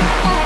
Oh.